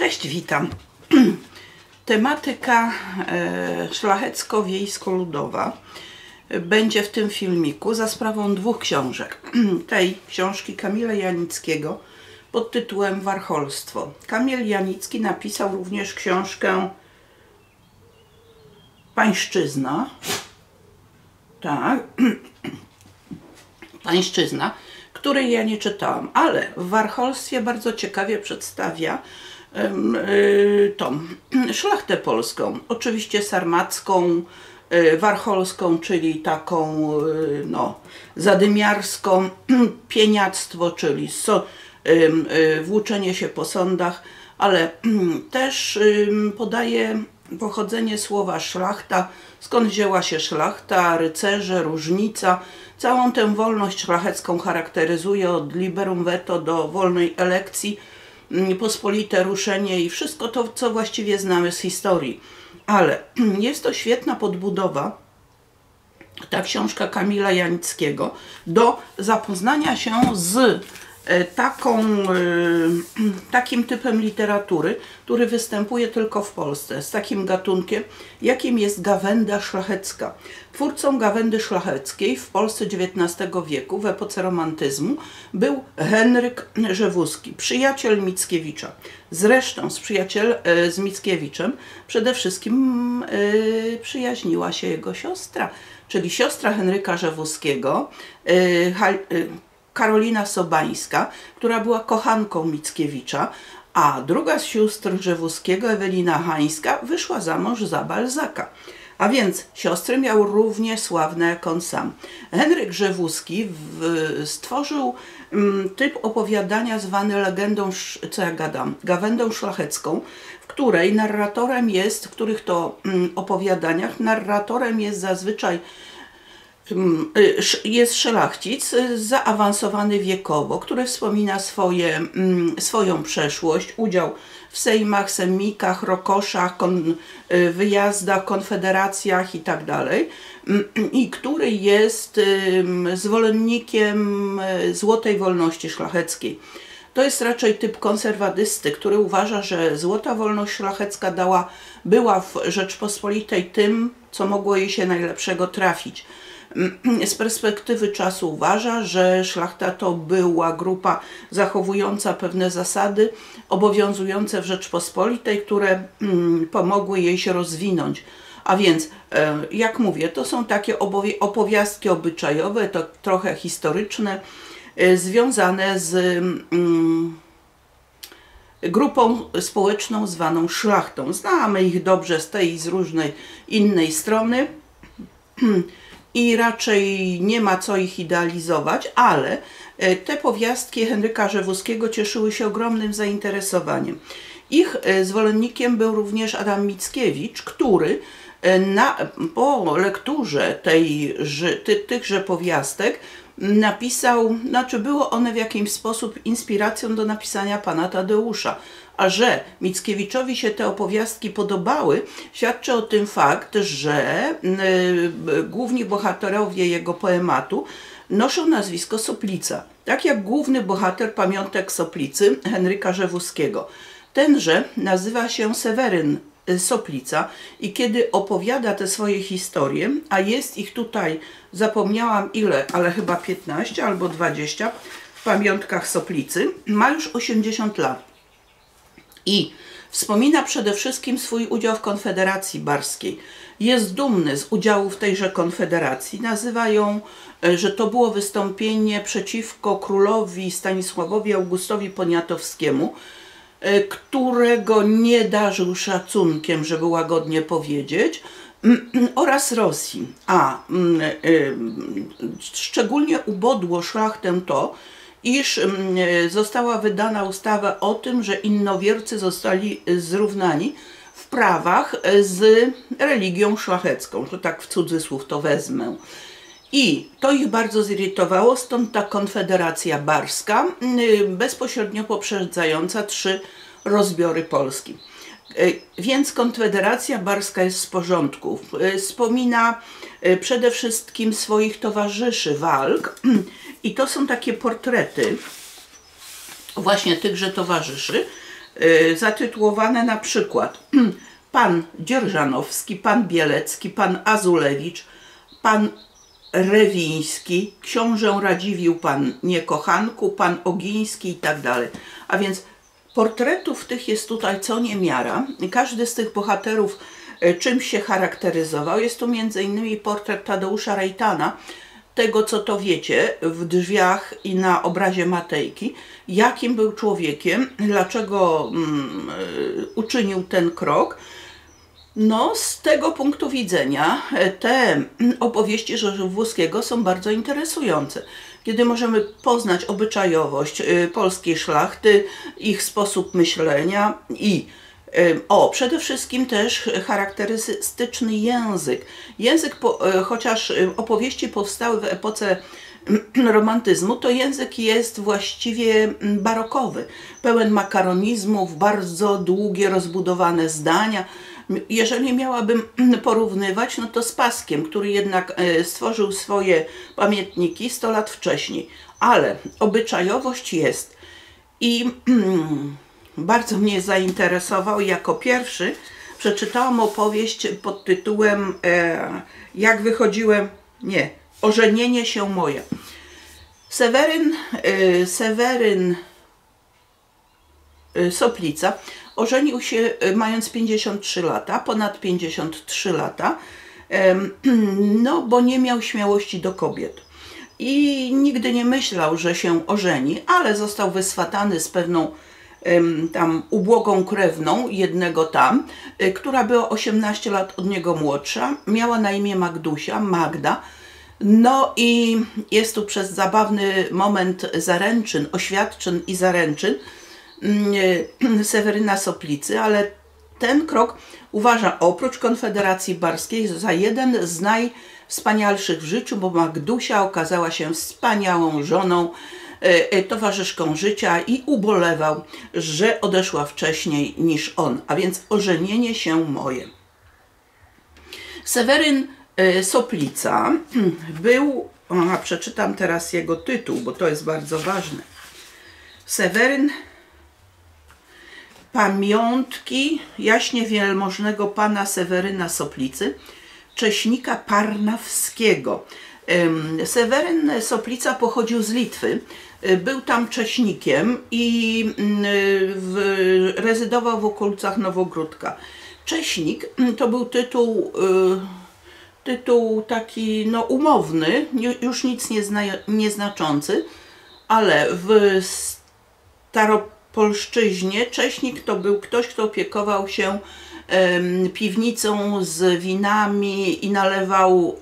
Cześć, witam. Tematyka e, szlachecko-wiejsko-ludowa będzie w tym filmiku za sprawą dwóch książek. Tej książki Kamila Janickiego pod tytułem Warcholstwo. Kamil Janicki napisał również książkę Pańszczyzna. Tak. Pańszczyzna, której ja nie czytałam, ale w warcholstwie bardzo ciekawie przedstawia tą szlachtę polską, oczywiście sarmacką, y, warcholską, czyli taką y, no, zadymiarską, pieniactwo, czyli so, włóczenie się po sądach, ale też podaje pochodzenie słowa szlachta, skąd wzięła się szlachta, rycerze, różnica. Całą tę wolność szlachecką charakteryzuje od liberum veto do wolnej elekcji, pospolite ruszenie i wszystko to, co właściwie znamy z historii. Ale jest to świetna podbudowa, ta książka Kamila Janickiego, do zapoznania się z taką, e, takim typem literatury, który występuje tylko w Polsce, z takim gatunkiem, jakim jest gawenda szlachecka. Twórcą gawędy szlacheckiej w Polsce XIX wieku, w epoce romantyzmu, był Henryk Rzewuski, przyjaciel Mickiewicza. Zresztą z, przyjaciel, e, z Mickiewiczem przede wszystkim przyjaźniła się jego siostra, czyli siostra Henryka Rzewuskiego, Karolina Sobańska, która była kochanką Mickiewicza, a druga z sióstr Grzewuskiego, Ewelina Hańska, wyszła za mąż za Balzaka. A więc siostry miał równie sławne jak on sam. Henryk Grzewuski stworzył mm, typ opowiadania zwany legendą, co ja gadam, gawędą szlachecką, w której narratorem jest, w których to mm, opowiadaniach narratorem jest zazwyczaj jest szlachcic y, zaawansowany wiekowo, który wspomina swoje, mm, swoją przeszłość, udział w sejmach, semmikach, rokoszach, kon, y, wyjazdach, konfederacjach itd. Tak mm, i który jest zwolennikiem złotej wolności szlacheckiej. To jest raczej typ konserwadysty, który uważa, że złota wolność szlachecka dała, była w Rzeczpospolitej tym, co mogło jej się najlepszego trafić z perspektywy czasu uważa, że szlachta to była grupa zachowująca pewne zasady obowiązujące w Rzeczpospolitej, które mm, pomogły jej się rozwinąć. A więc, e, jak mówię, to są takie opowiastki obyczajowe, to trochę historyczne, e, związane z mm, grupą społeczną zwaną szlachtą. Znamy ich dobrze z tej i z różnej innej strony. i raczej nie ma co ich idealizować, ale e, te powiastki Henryka Rzewuskiego cieszyły się ogromnym zainteresowaniem. Ich e, zwolennikiem był również Adam Mickiewicz, który e, na, po lekturze tej, ty, tychże powiastek napisał, znaczy było one w jakiś sposób inspiracją do napisania pana Tadeusza. A że Mickiewiczowi się te opowiastki podobały, świadczy o tym fakt, że y, główni bohaterowie jego poematu noszą nazwisko Soplica. Tak jak główny bohater pamiątek Soplicy Henryka Rzewuskiego. Tenże nazywa się Seweryn Soplica i kiedy opowiada te swoje historie, a jest ich tutaj, zapomniałam ile, ale chyba 15 albo 20 w pamiątkach Soplicy, ma już 80 lat. I wspomina przede wszystkim swój udział w Konfederacji Barskiej. Jest dumny z udziału w tejże konfederacji. Nazywa ją, e, że to było wystąpienie przeciwko królowi Stanisławowi Augustowi Poniatowskiemu, e, którego nie darzył szacunkiem, żeby łagodnie powiedzieć, oraz Rosji. A mm, e, szczególnie ubodło szlachtę to, iż mm, e, została wydana ustawa o tym, że innowiercy zostali zrównani w prawach z religią szlachecką, że tak w cudzysłów to wezmę. I to ich bardzo zirytowało, stąd ta konfederacja barska, mm, bezpośrednio poprzedzająca trzy rozbiory Polski. E, więc Konfederacja Barska jest z porządku. E, wspomina przede wszystkim swoich towarzyszy walk I to są takie portrety właśnie tychże towarzyszy, y, zatytułowane na przykład pan Dzierżanowski, pan Bielecki, pan Azulewicz, pan Rewiński, książę Radziwił, pan Niekochanku, pan Ogiński i tak dalej. A więc portretów tych jest tutaj co niemiara. Każdy z tych bohaterów e, czymś się charakteryzował. Jest tu między innymi portret Tadeusza Rejtana, tego co to wiecie w drzwiach i na obrazie Matejki, jakim był człowiekiem, dlaczego mm, e, uczynił ten krok. No, z tego punktu widzenia e, te opowieści Włoskiego są bardzo interesujące, kiedy możemy poznać obyczajowość e, polskiej szlachty, ich sposób myślenia i o, przede wszystkim też charakterystyczny język. Język, chociaż opowieści powstały w epoce romantyzmu, to język jest właściwie barokowy, pełen makaronizmów, bardzo długie, rozbudowane zdania, jeżeli miałabym porównywać, no to z Paskiem, który jednak e, stworzył swoje pamiętniki 100 lat wcześniej. Ale obyczajowość jest. I bardzo mnie zainteresował. Jako pierwszy przeczytałam opowieść pod tytułem e, Jak wychodziłem, nie, Ożenienie się moje. Seweryn, e, Seweryn Soplica Ożenił się e, mając 53 lata, ponad 53 lata, no bo nie miał śmiałości do kobiet. I nigdy nie myślał, że się ożeni, ale został wyswatany z pewną tam ubłogą krewną jednego tam, e, która była 18 lat od niego młodsza, miała na imię Magdusia, Magda. No i jest tu przez zabawny moment zaręczyn, oświadczyn i zaręczyn, Mm, Seweryna Soplicy, ale ten krok uważa oprócz Konfederacji Barskiej za jeden z najwspanialszych w życiu, bo Magdusia okazała się wspaniałą żoną, e, e, towarzyszką życia i ubolewał, że odeszła wcześniej niż on, a więc ożenienie się moje. Seweryn e, Soplica był, a przeczytam teraz jego tytuł, bo to jest bardzo ważne. Seweryn pamiątki jaśnie wielmożnego pana Seweryna Soplicy, cześnika Parnawskiego. Seweryn Soplica pochodził z Litwy, był tam cześnikiem i mm, w, rezydował w okolicach Nowogródka. Cześnik mm, to był tytuł, y, tytuł taki no, umowny, już nic nie nieznaczący, ale w staropolskim polszczyźnie Cześnik to był ktoś, kto opiekował się piwnicą z winami i nalewał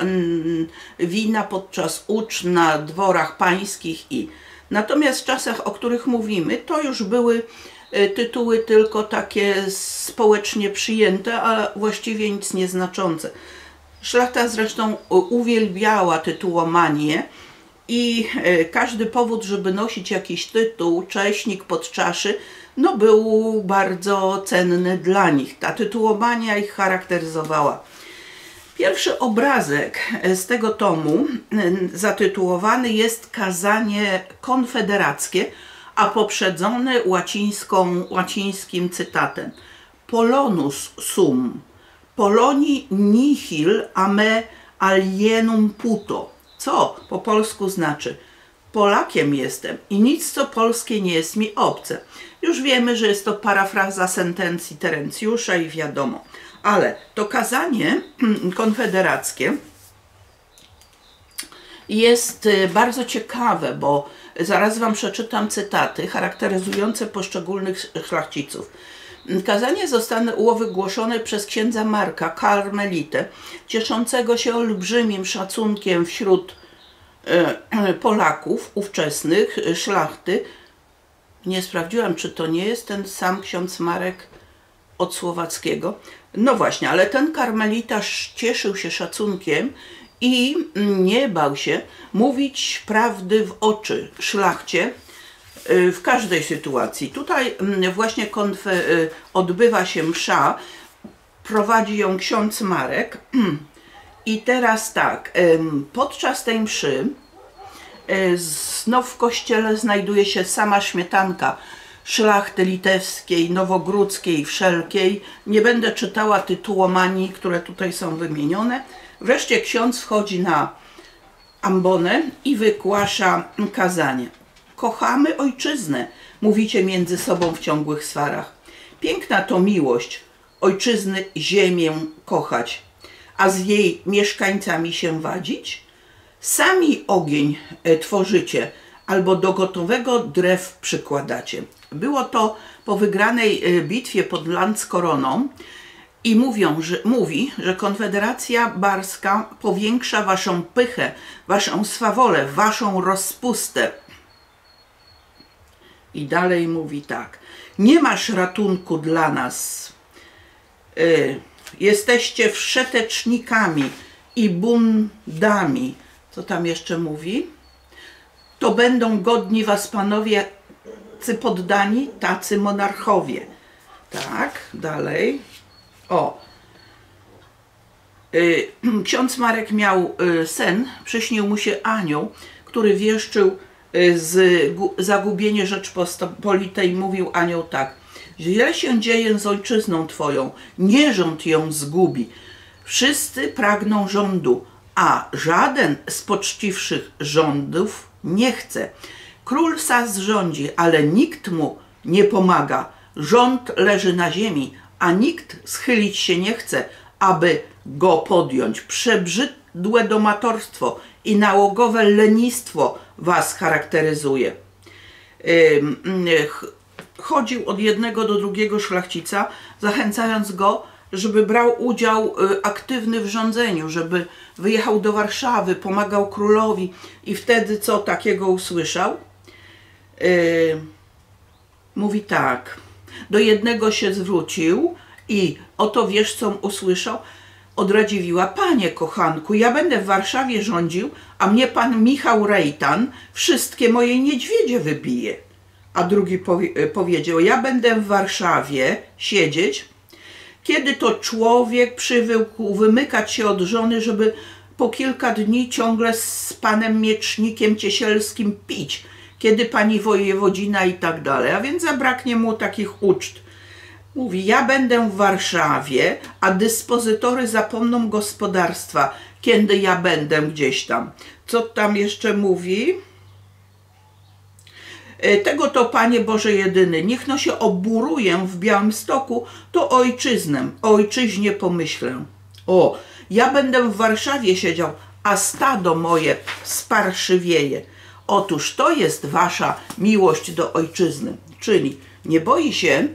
wina podczas ucz na dworach pańskich i natomiast w czasach, o których mówimy, to już były e, tytuły tylko takie społecznie przyjęte, a właściwie nic nieznaczące. Szlachta zresztą uwielbiała tytułomanię, i e, każdy powód, żeby nosić jakiś tytuł, cześnik pod czaszy, no był bardzo cenny dla nich. Ta tytułomania ich charakteryzowała. Pierwszy obrazek z tego tomu e, zatytułowany jest Kazanie konfederackie, a poprzedzony łacińską, łacińskim cytatem Polonus sum, Poloni nihil a me alienum puto co po polsku znaczy Polakiem jestem i nic co polskie nie jest mi obce. Już wiemy, że jest to parafraza sentencji Terencjusza i wiadomo. Ale to kazanie konfederackie jest y, bardzo ciekawe, bo zaraz Wam przeczytam cytaty charakteryzujące poszczególnych szlachciców. Kazanie zostało wygłoszone przez księdza Marka, karmelitę, cieszącego się olbrzymim szacunkiem wśród e, Polaków ówczesnych, szlachty. Nie sprawdziłam, czy to nie jest ten sam ksiądz Marek od Słowackiego. No właśnie, ale ten karmelita cieszył się szacunkiem i nie bał się mówić prawdy w oczy szlachcie, Y, w każdej sytuacji. Tutaj mm, właśnie y, odbywa się msza, prowadzi ją ksiądz Marek. I teraz tak, podczas tej mszy y, znów w kościele znajduje się sama śmietanka szlachty litewskiej, nowogródzkiej, wszelkiej. Nie będę czytała tytułomanii, które tutaj są wymienione. Wreszcie ksiądz wchodzi na ambonę i wygłasza kazanie. Kochamy ojczyznę, mówicie między sobą w ciągłych swarach. Piękna to miłość, ojczyzny ziemię kochać, a z jej mieszkańcami się wadzić? Sami ogień e, tworzycie, albo do gotowego drew przykładacie. Było to po wygranej e, bitwie pod Landskoroną i mówią, że, mówi, że Konfederacja Barska powiększa waszą pychę, waszą swawolę, waszą rozpustę. I dalej mówi tak. Nie masz ratunku dla nas. Y, jesteście wszetecznikami i bundami. Co tam jeszcze mówi? To będą godni was panowie tacy poddani, tacy monarchowie. Tak, dalej. O. Y, ksiądz Marek miał y, sen, przyśnił mu się anioł, który wieszczył y, z gu- zagubienie Rzeczpospolitej. Mówił anioł tak. Źle się dzieje z ojczyzną twoją, nierząd ją zgubi. Wszyscy pragną rządu, a żaden z poczciwszych rządów nie chce. Król sas rządzi, ale nikt mu nie pomaga. Rząd leży na ziemi, a nikt schylić się nie chce, aby go podjąć. Przebrzydłe domatorstwo i nałogowe lenistwo was charakteryzuje. Ch- chodził od jednego do drugiego szlachcica, zachęcając go, żeby brał udział y, aktywny w rządzeniu, żeby wyjechał do Warszawy, pomagał królowi i wtedy co takiego usłyszał? Y, mówi tak, do jednego się zwrócił i oto wiesz, co usłyszał? Od Radziwiła, panie kochanku, ja będę w Warszawie rządził, a mnie pan Michał Rejtan wszystkie moje niedźwiedzie wybije. A drugi powie, e, powiedział, ja będę w Warszawie siedzieć, kiedy to człowiek przywykł wymykać się od żony, żeby po kilka dni ciągle z panem miecznikiem ciesielskim pić, kiedy pani wojewodzina i tak dalej, a więc zabraknie mu takich uczt. Mówi, ja będę w Warszawie, a dyspozytory zapomną gospodarstwa, kiedy ja będę gdzieś tam. Co tam jeszcze mówi? E, Tego to, Panie Boże jedyny, niech no się oburuję w Białymstoku, to ojczyznę, ojczyźnie pomyślę. O, ja będę w Warszawie siedział, a stado moje sparszywieje. Otóż to jest wasza miłość do ojczyzny. Czyli nie boi się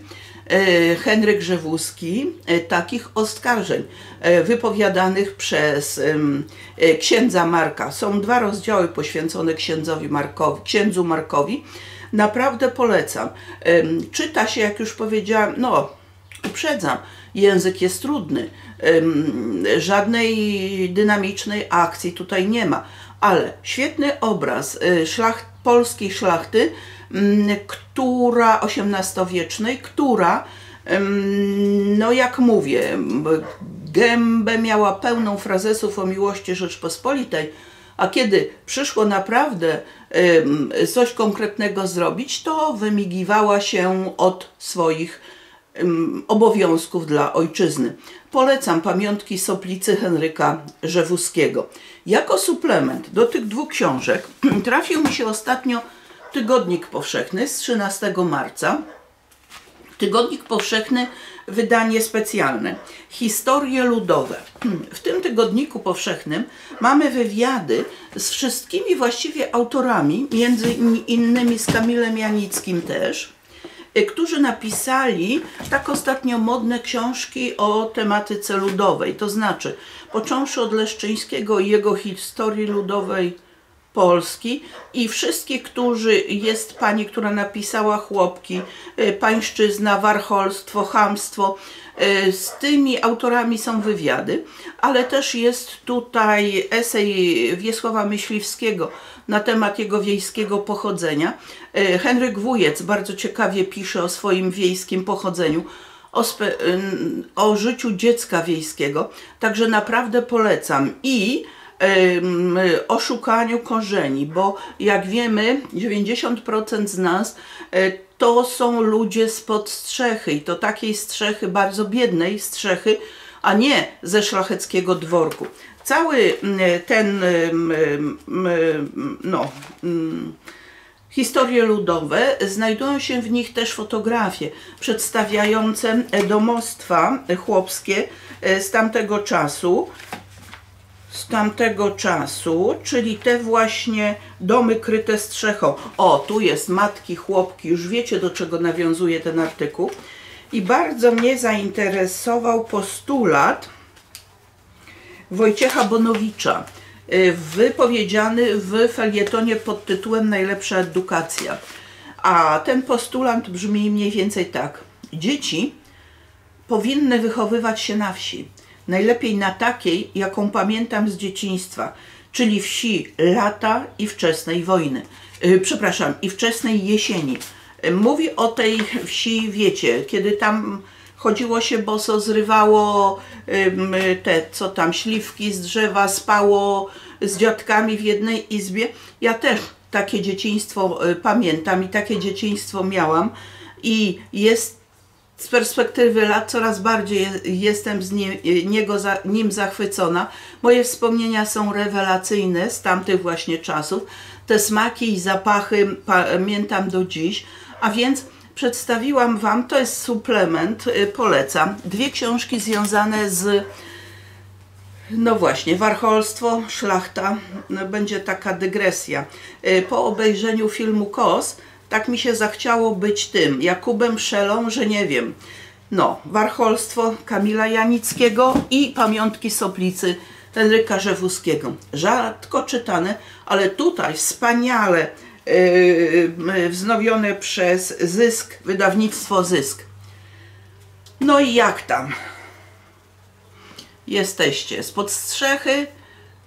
e, Henryk Grzewuski e, takich oskarżeń e, wypowiadanych przez księdza Marka. Są dwa rozdziały poświęcone księdzowi Markowi, księdzu Markowi. Naprawdę polecam. Czyta się, jak już powiedziałam, no uprzedzam, język jest trudny. Żadnej dynamicznej akcji tutaj nie ma, ale świetny obraz y, szlach, polskiej szlachty, mm, która XVIII-wiecznej, która, em, no jak mówię, gębę miała pełną frazesów o miłości Rzeczpospolitej, a kiedy przyszło naprawdę em, coś konkretnego zrobić, to wymigiwała się od swoich em, obowiązków dla ojczyzny. Polecam pamiątki Soplicy Henryka Rzewuskiego. Jako suplement do tych dwóch książek trafił mi się ostatnio Tygodnik Powszechny z 13 marca. Tygodnik Powszechny, wydanie specjalne. Historie ludowe. W tym tygodniku powszechnym mamy wywiady z wszystkimi właściwie autorami, między innymi z Kamilem Janickim też, którzy napisali tak ostatnio modne książki o tematyce ludowej. To znaczy, począwszy od Leszczyńskiego i jego historii ludowej Polski i wszystkie, którzy jest pani, która napisała chłopki, y, pańszczyzna, warcholstwo, chamstwo. y, Z tymi autorami są wywiady, ale też jest tutaj esej Wiesława Myśliwskiego na temat jego wiejskiego pochodzenia. Y, Henryk Wujec bardzo ciekawie pisze o swoim wiejskim pochodzeniu o, o życiu dziecka wiejskiego, także naprawdę polecam. I em, oszukaniu korzeni, bo jak wiemy, 90% z nas e, to są ludzie spod strzechy i to takiej strzechy, bardzo biednej strzechy, a nie ze szlacheckiego dworku. Cały ten, no, mm, Historie ludowe, znajdują się w nich też fotografie przedstawiające domostwa chłopskie e, z tamtego czasu, z tamtego czasu, czyli te właśnie domy kryte strzechą. O, tu jest matki, chłopki, już wiecie do czego nawiązuje ten artykuł. I bardzo mnie zainteresował postulat Wojciecha Bonowicza, y, wypowiedziany w felietonie pod tytułem Najlepsza edukacja. A ten postulant brzmi mniej więcej tak. Dzieci powinny wychowywać się na wsi. Najlepiej na takiej, jaką pamiętam z dzieciństwa, czyli wsi lata i wczesnej wojny. Yy, przepraszam, i wczesnej jesieni. Yy, Mówi o tej wsi, wiecie, kiedy tam chodziło się boso, zrywało ym, te, co tam, śliwki z drzewa, spało z dziadkami w jednej izbie. Ja też takie dzieciństwo y, pamiętam i takie dzieciństwo miałam i jest z perspektywy lat coraz bardziej je- jestem z nie, niego za, nim zachwycona. Moje wspomnienia są rewelacyjne z tamtych właśnie czasów. Te smaki i zapachy pamiętam do dziś, a więc przedstawiłam Wam, to jest suplement, y, polecam, dwie książki związane z no właśnie, warcholstwo, szlachta, no będzie taka dygresja. Y, Po obejrzeniu filmu Kos, tak mi się zachciało być tym, Jakubem Szelą, że nie wiem. No, warcholstwo Kamila Janickiego i pamiątki Soplicy Henryka Rzewuskiego. Rzadko czytane, ale tutaj wspaniale yy, yy, wznowione przez Zysk, wydawnictwo Zysk. No i jak tam? jesteście spod strzechy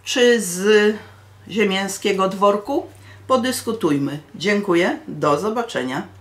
czy z ziemiańskiego dworku? Podyskutujmy. Dziękuję. Do zobaczenia.